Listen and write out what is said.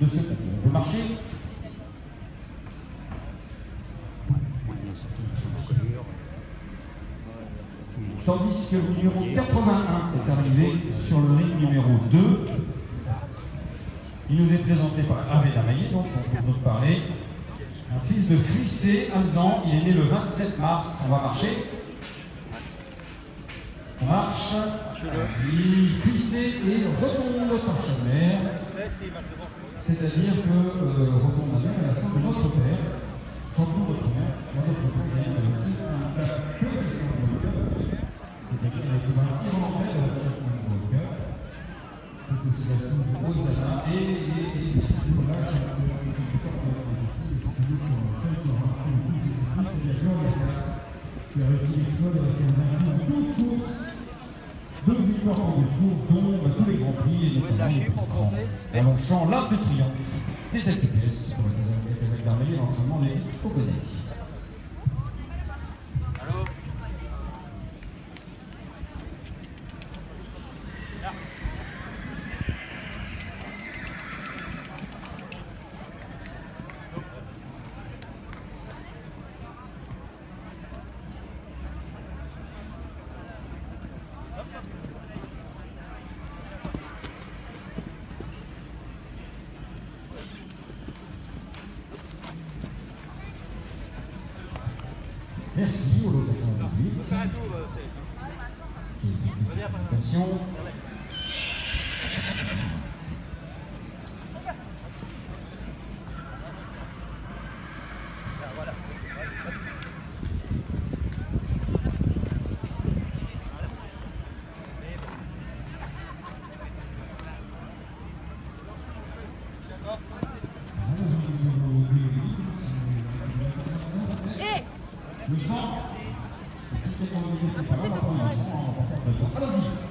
de ce concours. On peut marcher Tandis que le numéro 81 est arrivé sur le ring numéro 2. Il nous est présenté par Hervé Damaillé, donc on peut nous parler. Un fils de Fuissé, Alzan, il est né le 27 mars. On va marcher. On marche. Il Fuissé et retombe par Chaumer. C'est-à-dire que euh, et notamment le En chant l'arc de triomphe des LPPS pour le Kazakh d'Armélie, l'entraînement des. Merci au lot 98. Nous devons assister au niveau du Alors,